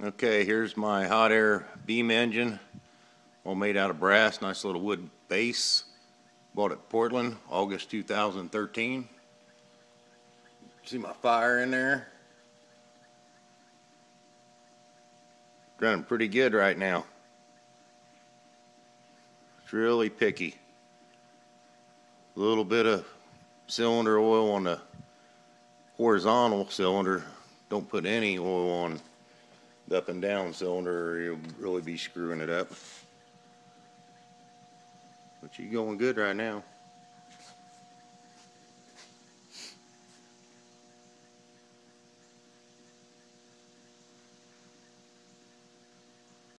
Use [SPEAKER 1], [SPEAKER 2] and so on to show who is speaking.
[SPEAKER 1] Okay, here's my hot air beam engine, all made out of brass, nice little wood base. Bought it Portland, August 2013. See my fire in there? Running pretty good right now. It's really picky. A Little bit of cylinder oil on the horizontal cylinder. Don't put any oil on up and down cylinder, you'll really be screwing it up. But you're going good right now.